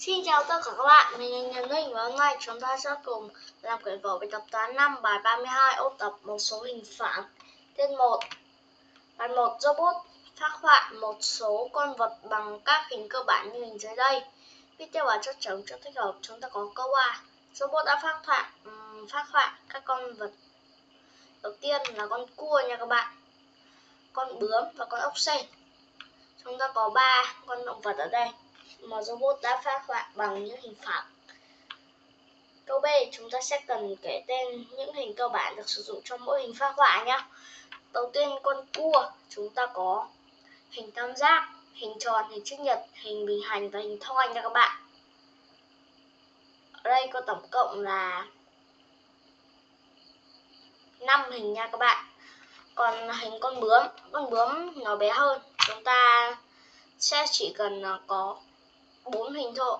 Xin chào tất cả các bạn, mình là nhân Linh và hôm nay chúng ta sẽ cùng làm quyển vở về tập toán 5 bài 32 ôn tập một số hình phản. Tên 1 Bài 1 robot phát họa một số con vật bằng các hình cơ bản như hình dưới đây. Viết theo bài cho chống cho thích hợp chúng ta có câu A. Robot đã phát họa um, phát họa các con vật. Đầu tiên là con cua nha các bạn. Con bướm và con ốc sên. Chúng ta có ba con động vật ở đây mà robot đã phát họa bằng những hình phẳng. Câu B, chúng ta sẽ cần kể tên những hình cơ bản được sử dụng trong mỗi hình phát họa nhé. Đầu tiên con cua, chúng ta có hình tam giác, hình tròn, hình chữ nhật, hình bình hành và hình thoi nha các bạn. Ở đây có tổng cộng là 5 hình nha các bạn. Còn hình con bướm, con bướm nó bé hơn, chúng ta sẽ chỉ cần à, có bốn hình thôi.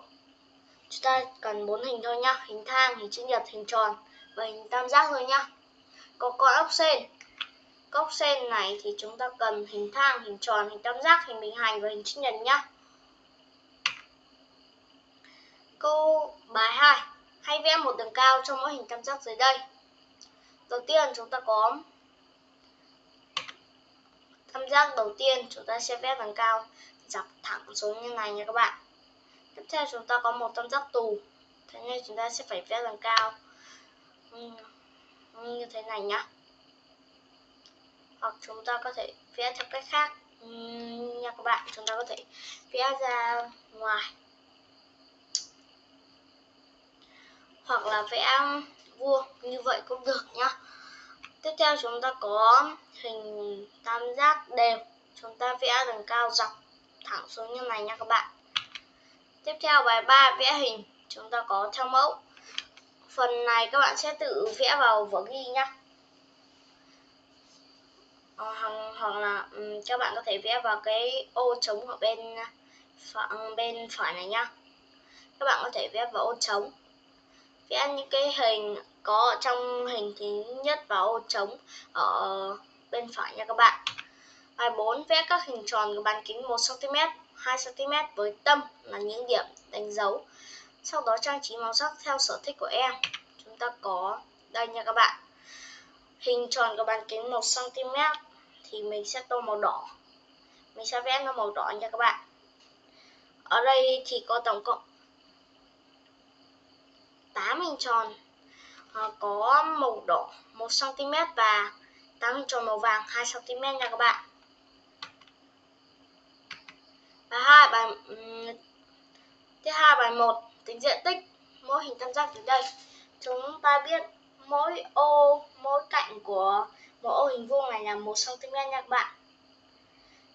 Chúng ta cần bốn hình thôi nhá. Hình thang hình chữ nhật, hình tròn và hình tam giác thôi nhá. Có con ốc sên. Ốc sên này thì chúng ta cần hình thang hình tròn, hình tam giác, hình bình hành và hình chữ nhật nhá. Câu bài 2 hãy vẽ một đường cao cho mỗi hình tam giác dưới đây. Đầu tiên chúng ta có tam giác đầu tiên, chúng ta sẽ vẽ đường cao. Dọc thẳng xuống như này nha các bạn tiếp theo chúng ta có một tam giác tù. Thế nên chúng ta sẽ phải vẽ lần cao. Ừ, ừ, như thế này nhá. Hoặc chúng ta có thể vẽ theo cách khác. Ừ, nha các bạn, chúng ta có thể vẽ ra ngoài. Hoặc là vẽ vuông như vậy cũng được nhá. Tiếp theo chúng ta có hình tam giác đều. Chúng ta vẽ đường cao dọc thẳng xuống như này nha các bạn. Tiếp theo bài 3 vẽ hình, chúng ta có theo mẫu. Phần này các bạn sẽ tự vẽ vào vở ghi nhá. Ờ, hoặc hoặc là um, các bạn có thể vẽ vào cái ô trống ở bên à, bên phải này nhá. Các bạn có thể vẽ vào ô trống. Vẽ những cái hình có trong hình thứ nhất vào ô trống ở bên phải nha các bạn. Bài 4 vẽ các hình tròn của bán kính 1 cm 2cm với tâm là những điểm đánh dấu. Sau đó trang trí màu sắc theo sở thích của em. Chúng ta có đây nha các bạn. Hình tròn có bán kính 1cm thì mình sẽ tô màu đỏ. Mình sẽ vẽ nó màu đỏ nha các bạn. Ở đây thì có tổng cộng 8 hình tròn ờ, có màu đỏ 1cm và 8 hình tròn màu vàng 2cm nha các bạn. Bài 2 bài um, thứ hai bài 1 tính diện tích mỗi hình tam giác dưới đây. Chúng ta biết mỗi ô mỗi cạnh của một ô hình vuông này là 1 cm nha các bạn.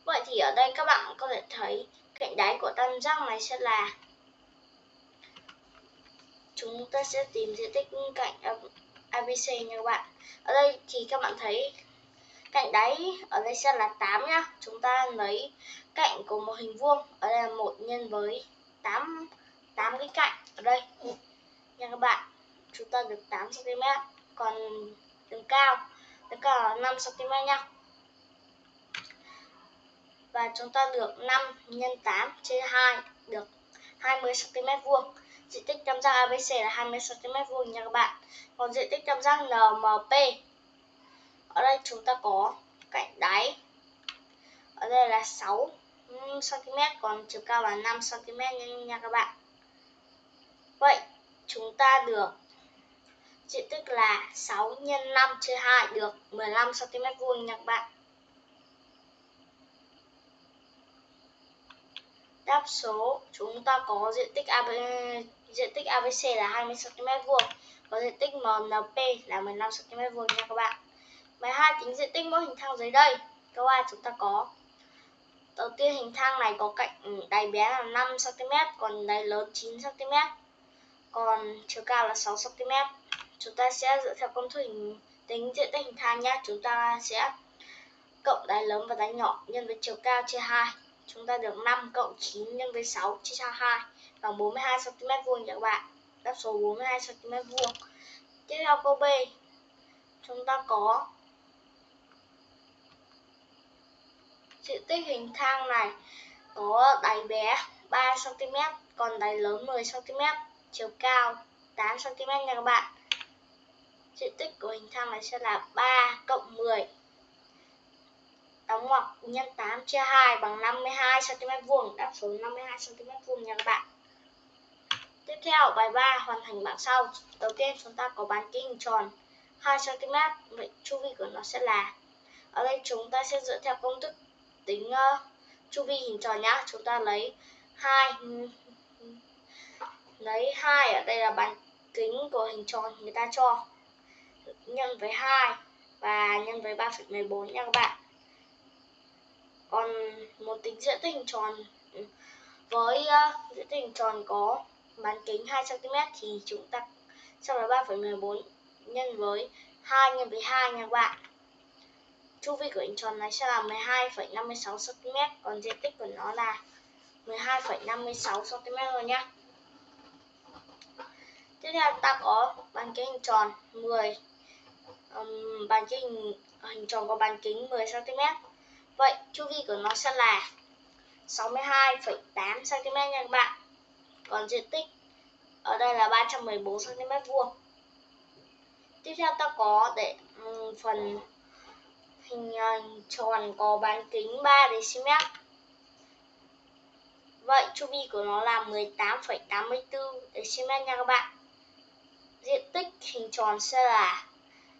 Vậy thì ở đây các bạn có thể thấy cạnh đáy của tam giác này sẽ là chúng ta sẽ tìm diện tích cạnh ABC nha các bạn. Ở đây thì các bạn thấy cạnh đáy ở đây sẽ là 8 nhá. Chúng ta lấy cạnh của một hình vuông. Ở đây là một nhân với 8 8 cái cạnh ở đây. Nha các bạn, chúng ta được 8 cm còn đường cao đường cao là 5 cm nhá. Và chúng ta được 5 nhân 8 trên 2 được 20 cm vuông. Diện tích tam giác ABC là 20 cm vuông nha các bạn. Còn diện tích tam giác NMP ở đây chúng ta có cạnh đáy. Ở đây là 6 cm còn chiều cao là 5 cm nha, các bạn. Vậy chúng ta được diện tích là 6 x 5 chia 2 được 15 cm vuông nha các bạn. Đáp số chúng ta có diện tích AB, diện tích ABC là 20 cm vuông có diện tích MNP là 15 cm vuông nha các bạn. 12 tính diện tích mỗi hình thang dưới đây. Câu A chúng ta có Đầu tiên hình thang này có cạnh ừ, đáy bé là 5 cm, còn đáy lớn 9 cm. Còn chiều cao là 6 cm. Chúng ta sẽ dựa theo công thức hình tính diện tích hình thang nhé. Chúng ta sẽ cộng đáy lớn và đáy nhỏ nhân với chiều cao chia 2. Chúng ta được 5 cộng 9 nhân với 6 chia cho 2 bằng 42 cm vuông các bạn. Đáp số 42 cm vuông. Tiếp theo câu B. Chúng ta có diện tích hình thang này có đáy bé 3 cm, còn đáy lớn 10 cm, chiều cao 8 cm nha các bạn. Diện tích của hình thang này sẽ là 3 cộng 10 đóng ngoặc nhân 8 chia 2 bằng 52 cm vuông, đáp số 52 cm vuông nha các bạn. Tiếp theo bài 3 hoàn thành bảng sau. Đầu tiên chúng ta có bán kính hình tròn 2 cm, vậy chu vi của nó sẽ là ở đây chúng ta sẽ dựa theo công thức tính uh, chu vi hình tròn nhá. Chúng ta lấy hai lấy hai ở đây là bán kính của hình tròn người ta cho nhân với 2 và nhân với 3,14 nha các bạn còn một tính diện tích hình tròn ừ, với uh, diện tích hình tròn có bán kính 2 cm thì chúng ta sau đó 3,14 nhân với 2 nhân với 2 nha các bạn. Chu vi của hình tròn này sẽ là 12,56 cm, còn diện tích của nó là 12,56 cm rồi nhá. Tiếp theo ta có bán kính hình tròn 10 um, bán kính hình, hình tròn có bán kính 10 cm Vậy chu vi của nó sẽ là 62,8 cm nha các bạn. Còn diện tích ở đây là 314 cm vuông. Tiếp theo ta có để um, phần hình ờ, tròn có bán kính 3 dm. Vậy chu vi của nó là 18,84 dm nha các bạn. Diện tích hình tròn sẽ là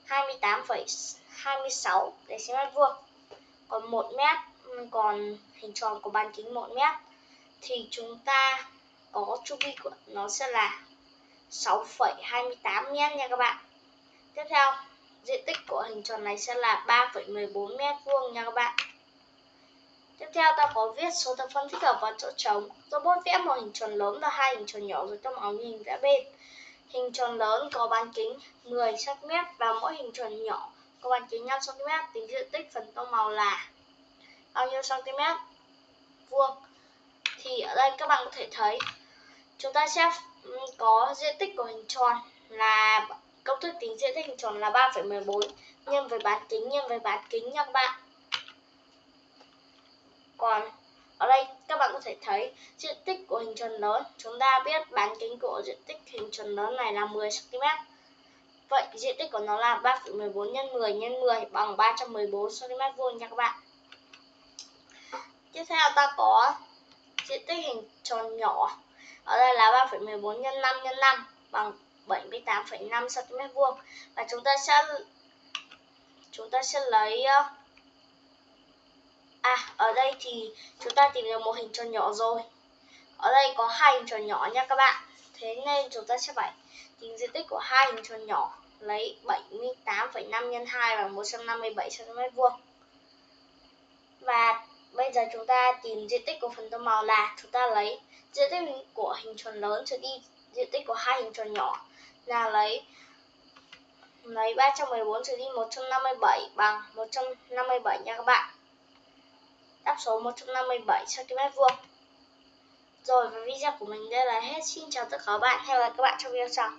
28,26 dm vuông còn 1 mét còn hình tròn có bán kính 1 mét thì chúng ta có chu vi của nó sẽ là 6,28 mét nha các bạn tiếp theo diện tích của hình tròn này sẽ là 3,14 mét vuông nha các bạn. Tiếp theo ta có viết số thập phân thích hợp vào chỗ trống. Robot vẽ một hình tròn lớn và hai hình tròn nhỏ rồi trong ống hình vẽ bên. Hình tròn lớn có bán kính 10 cm và mỗi hình tròn nhỏ có bán kính 5 cm, tính diện tích phần tông màu là bao nhiêu cm vuông. Thì ở đây các bạn có thể thấy chúng ta sẽ có diện tích của hình tròn là công thức tính diện tích hình tròn là 3,14 nhân với bán kính nhân với bán kính nha các bạn. Còn ở đây các bạn có thể thấy diện tích của hình tròn lớn chúng ta biết bán kính của diện tích hình tròn lớn này là 10 cm Vậy diện tích của nó là 3,14 nhân 10 nhân 10 bằng 314 cm vuông nha các bạn. Tiếp theo ta có diện tích hình tròn nhỏ. Ở đây là 3,14 x 5 x 5 bằng 78,5 cm vuông và chúng ta sẽ chúng ta sẽ lấy ờ, À, ở đây thì chúng ta tìm được một hình tròn nhỏ rồi. Ở đây có hai hình tròn nhỏ nha các bạn. Thế nên chúng ta sẽ phải tính diện tích của hai hình tròn nhỏ lấy 78,5 x 2 bằng 157 cm vuông. Và bây giờ chúng ta tìm diện tích của phần tô màu là chúng ta lấy diện tích của hình tròn lớn trừ đi diện tích của hai hình tròn nhỏ là lấy lấy 314 trừ đi 157 bằng 157 nha các bạn. Đáp số 157 cm vuông. Rồi, và video của mình đây là hết. Xin chào tất cả các bạn. Hẹn gặp lại các bạn trong video sau.